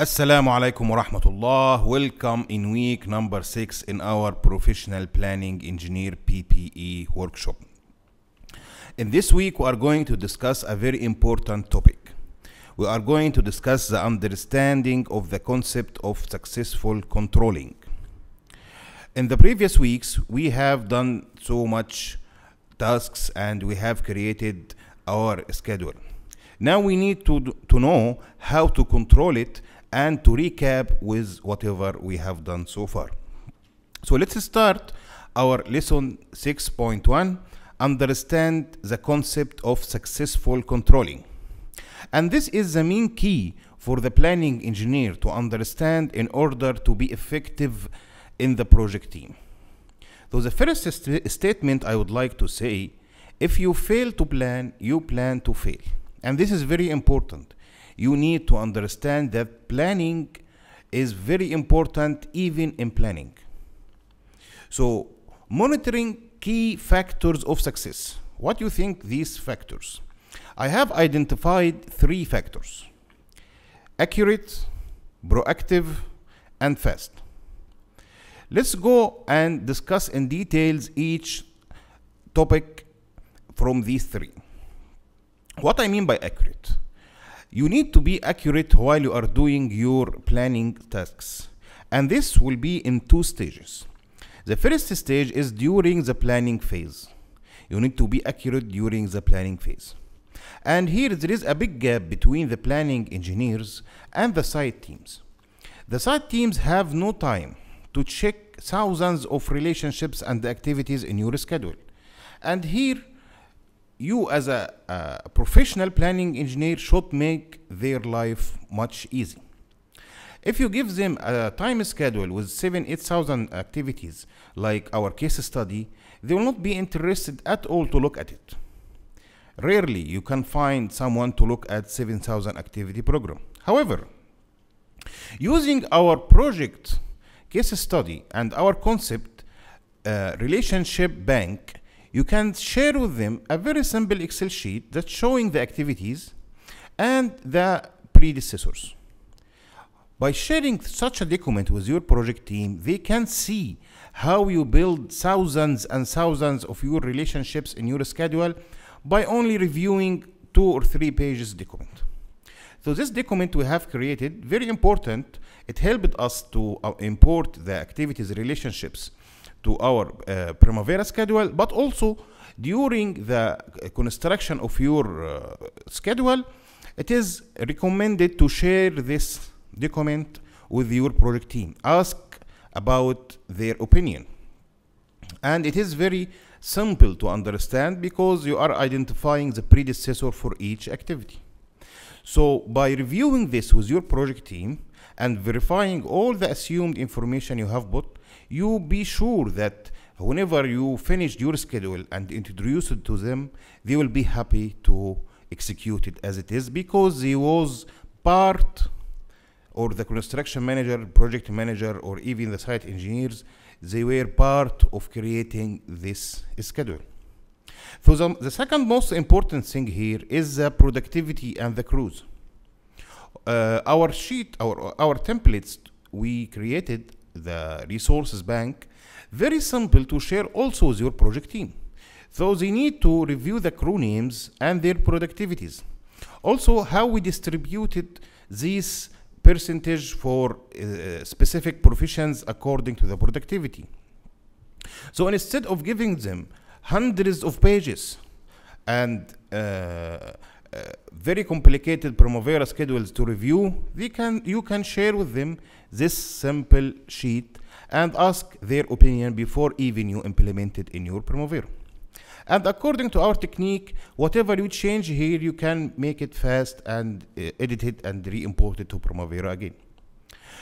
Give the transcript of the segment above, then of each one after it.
Assalamu alaikum wa rahmatullah. Welcome in week number six in our professional planning engineer PPE workshop. In this week, we are going to discuss a very important topic. We are going to discuss the understanding of the concept of successful controlling. In the previous weeks, we have done so much tasks and we have created our schedule. Now we need to, to know how to control it and to recap with whatever we have done so far. So let's start our lesson 6.1 understand the concept of successful controlling. And this is the main key for the planning engineer to understand in order to be effective in the project team. So the first st statement I would like to say, if you fail to plan, you plan to fail. And this is very important. You need to understand that planning is very important even in planning. So monitoring key factors of success. What do you think these factors? I have identified three factors. Accurate, proactive, and fast. Let's go and discuss in details each topic from these three. What I mean by accurate? You need to be accurate while you are doing your planning tasks. And this will be in two stages. The first stage is during the planning phase. You need to be accurate during the planning phase. And here there is a big gap between the planning engineers and the site teams. The site teams have no time to check thousands of relationships and activities in your schedule. And here you as a, a, professional planning engineer should make their life much easy. If you give them a time schedule with seven, 8,000 activities, like our case study, they will not be interested at all to look at it. Rarely you can find someone to look at 7,000 activity program. However, using our project case study and our concept uh, relationship bank, you can share with them a very simple Excel sheet that's showing the activities and the predecessors. By sharing such a document with your project team, they can see how you build thousands and thousands of your relationships in your schedule by only reviewing two or three pages document. So this document we have created, very important, it helped us to uh, import the activities relationships to our uh, Primavera schedule, but also during the construction of your uh, schedule, it is recommended to share this document with your project team. Ask about their opinion. And it is very simple to understand because you are identifying the predecessor for each activity. So by reviewing this with your project team and verifying all the assumed information you have put, you be sure that whenever you finish your schedule and introduce it to them, they will be happy to execute it as it is because they was part or the construction manager, project manager, or even the site engineers, they were part of creating this schedule. So the, the second most important thing here is the productivity and the crews. Uh, our sheet, our, our templates, we created the resources bank, very simple to share also with your project team. So they need to review the crew names and their productivities. Also how we distributed these percentage for uh, specific professions according to the productivity. So instead of giving them hundreds of pages and uh, very complicated Primavera schedules to review, they can, you can share with them this simple sheet and ask their opinion before even you implement it in your Primavera. And according to our technique, whatever you change here, you can make it fast and uh, edit it and re-import it to Primavera again.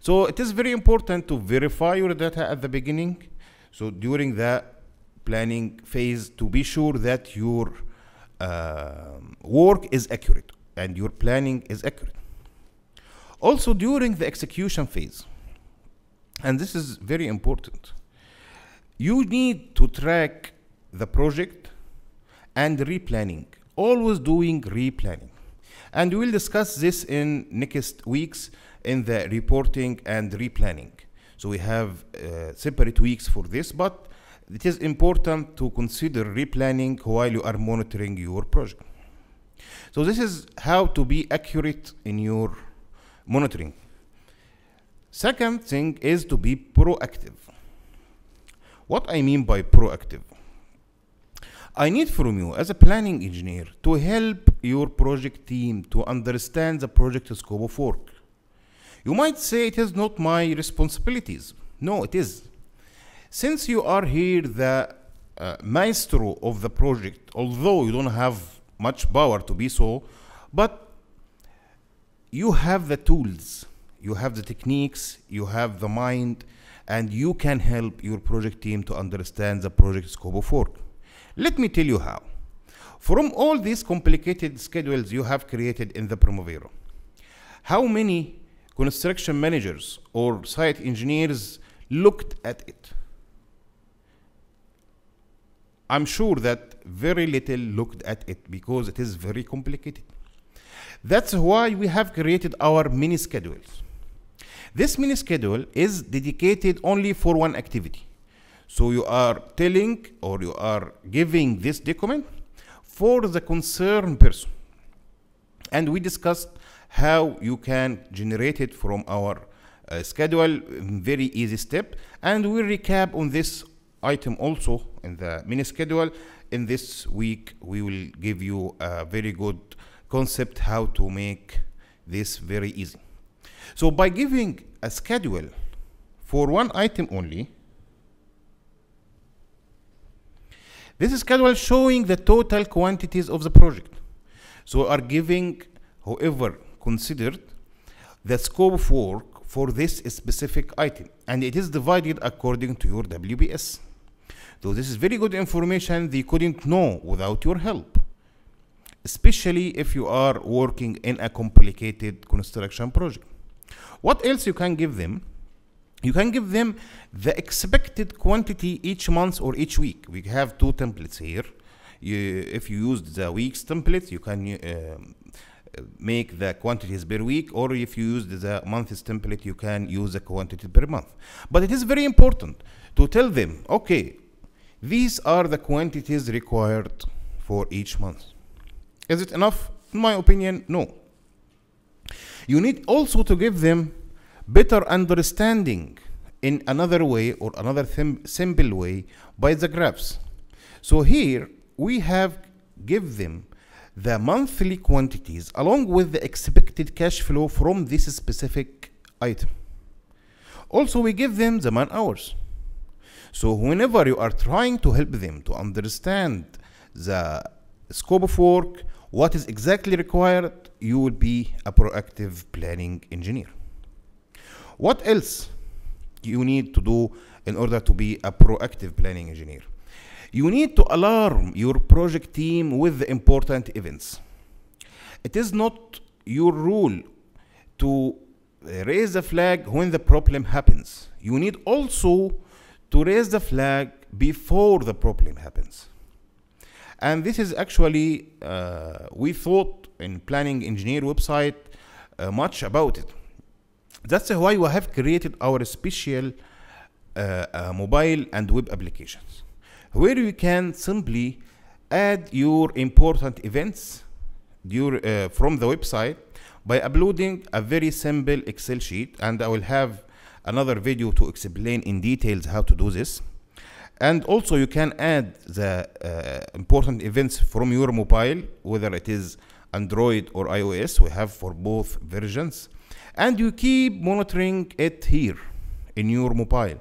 So it is very important to verify your data at the beginning. So during the planning phase to be sure that your uh, work is accurate and your planning is accurate. Also during the execution phase, and this is very important, you need to track the project and replanning, always doing replanning. And we'll discuss this in next weeks in the reporting and replanning. So we have uh, separate weeks for this, but it is important to consider replanning while you are monitoring your project. So this is how to be accurate in your monitoring. Second thing is to be proactive. What I mean by proactive? I need from you as a planning engineer to help your project team to understand the project scope of work. You might say it is not my responsibilities. No, it is. Since you are here the uh, maestro of the project, although you don't have much power to be so, but you have the tools, you have the techniques, you have the mind, and you can help your project team to understand the project scope of work. Let me tell you how. From all these complicated schedules you have created in the Primavera, how many construction managers or site engineers looked at it? I'm sure that very little looked at it because it is very complicated. That's why we have created our mini schedules. This mini schedule is dedicated only for one activity. So you are telling or you are giving this document for the concerned person. And we discussed how you can generate it from our uh, schedule, very easy step. And we'll recap on this item also in the mini schedule. In this week, we will give you a very good concept how to make this very easy. So by giving a schedule for one item only, this is schedule showing the total quantities of the project. So are giving whoever considered the scope of work for this specific item and it is divided according to your WBS. So this is very good information they couldn't know without your help especially if you are working in a complicated construction project. What else you can give them? You can give them the expected quantity each month or each week. We have two templates here. You, if you use the weeks template, you can uh, make the quantities per week, or if you use the months template, you can use the quantity per month. But it is very important to tell them, okay, these are the quantities required for each month. Is it enough? In my opinion, no. You need also to give them better understanding in another way or another simple way by the graphs. So here we have give them the monthly quantities along with the expected cash flow from this specific item. Also we give them the man hours. So whenever you are trying to help them to understand the scope of work, what is exactly required, you will be a proactive planning engineer. What else you need to do in order to be a proactive planning engineer? You need to alarm your project team with the important events. It is not your rule to uh, raise the flag when the problem happens. You need also to raise the flag before the problem happens. And this is actually, uh, we thought in planning engineer website uh, much about it. That's why we have created our special uh, uh mobile and web applications where you can simply add your important events uh, from the website by uploading a very simple Excel sheet and I will have another video to explain in details how to do this. And also you can add the uh, important events from your mobile whether it is android or ios. We have for both versions. And you keep monitoring it here in your mobile.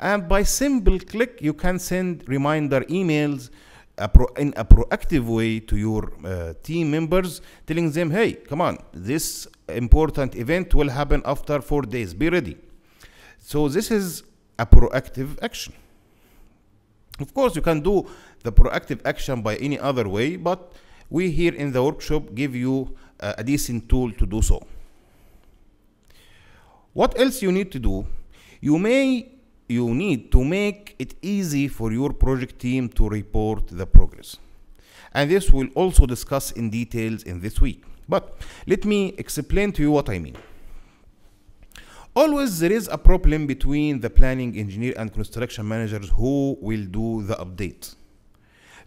And by simple click you can send reminder emails a in a proactive way to your uh, team members telling them hey come on this important event will happen after four days. Be ready so this is a proactive action of course, you can do the proactive action by any other way, but we here in the workshop give you uh, a decent tool to do so. What else you need to do? You may you need to make it easy for your project team to report the progress. And this we'll also discuss in details in this week. But let me explain to you what I mean. Always there is a problem between the planning engineer and construction managers who will do the update.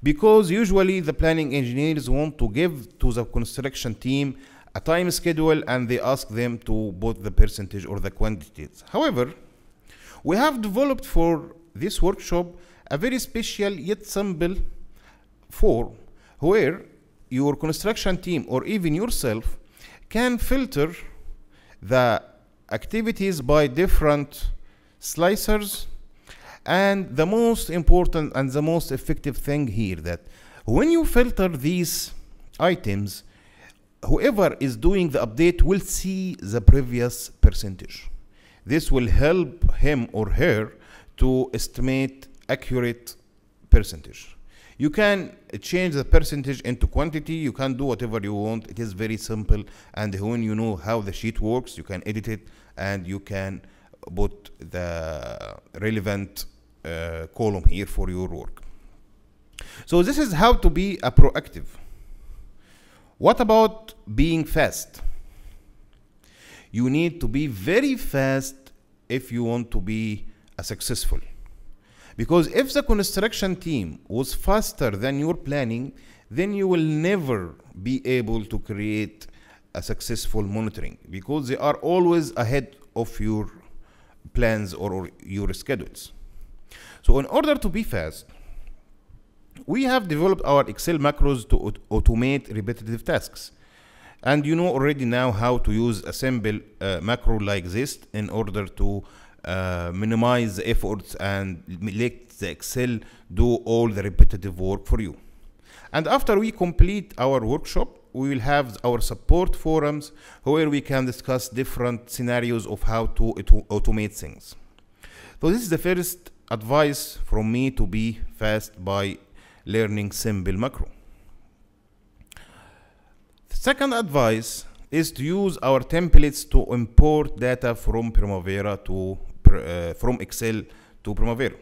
Because usually the planning engineers want to give to the construction team a time schedule and they ask them to put the percentage or the quantities. However, we have developed for this workshop a very special yet simple form where your construction team or even yourself can filter the activities by different slicers. And the most important and the most effective thing here that when you filter these items whoever is doing the update will see the previous percentage. This will help him or her to estimate accurate percentage. You can change the percentage into quantity. You can do whatever you want. It is very simple. And when you know how the sheet works you can edit it and you can put the relevant uh, column here for your work. So this is how to be a proactive. What about being fast? You need to be very fast if you want to be a successful. Because if the construction team was faster than your planning, then you will never be able to create a successful monitoring because they are always ahead of your plans or, your schedules. So in order to be fast, we have developed our Excel macros to aut automate repetitive tasks. And you know already now how to use a simple uh, macro like this in order to uh, minimize the efforts and let the Excel do all the repetitive work for you. And after we complete our workshop, we will have our support forums where we can discuss different scenarios of how to automate things. So this is the first advice from me to be fast by learning simple macro. The second advice is to use our templates to import data from Primavera to uh, from Excel to Primavera.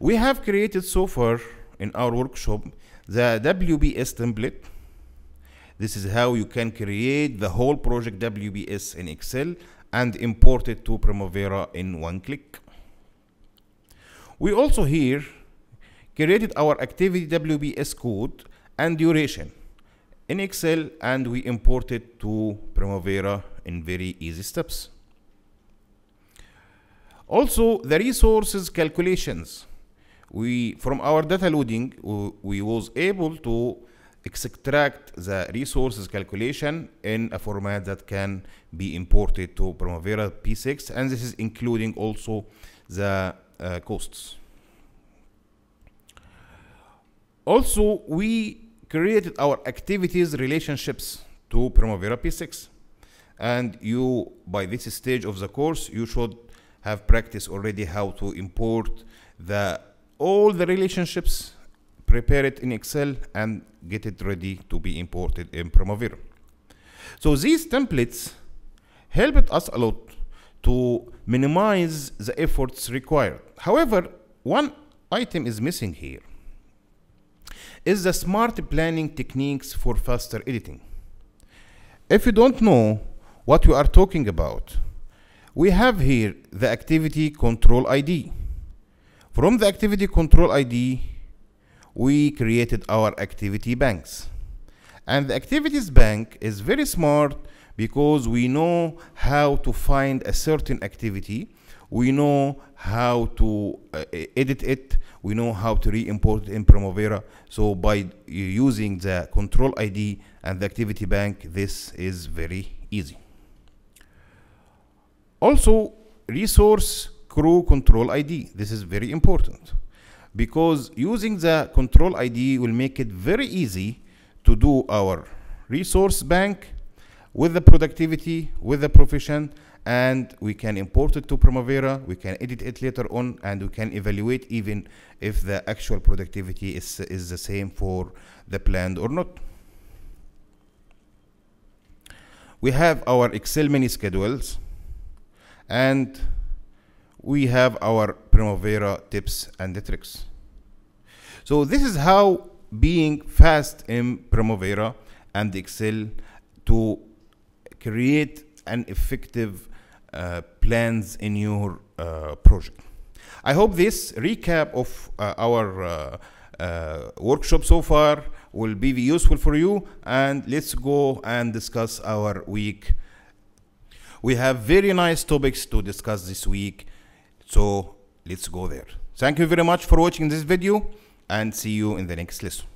We have created so far in our workshop the WBS template. This is how you can create the whole project WBS in Excel and import it to Primavera in one click. We also here created our activity WBS code and duration in Excel and we import it to Primavera in very easy steps. Also, the resources calculations. We, from our data loading, we, we was able to extract the resources calculation in a format that can be imported to Primavera P6 and this is including also the uh, costs. Also, we created our activities relationships to Primavera P6 and you by this stage of the course you should have practiced already how to import the all the relationships prepare it in Excel and get it ready to be imported in Primavera. So these templates helped us a lot to minimize the efforts required. However, one item is missing here is the smart planning techniques for faster editing. If you don't know what we are talking about, we have here the activity control ID. From the activity control ID, we created our activity banks. And the activities bank is very smart because we know how to find a certain activity. We know how to uh, edit it. We know how to re-import it in Primavera. So by using the control ID and the activity bank, this is very easy. Also, resource crew control ID. This is very important because using the control ID will make it very easy to do our resource bank with the productivity, with the profession, and we can import it to Primavera, we can edit it later on, and we can evaluate even if the actual productivity is, is the same for the planned or not. We have our Excel mini schedules, and we have our Primavera tips and tricks. So this is how being fast in Primavera and Excel to create an effective uh, plans in your uh, project. I hope this recap of uh, our uh, uh, workshop so far will be useful for you and let's go and discuss our week. We have very nice topics to discuss this week so let's go there. Thank you very much for watching this video and see you in the next lesson.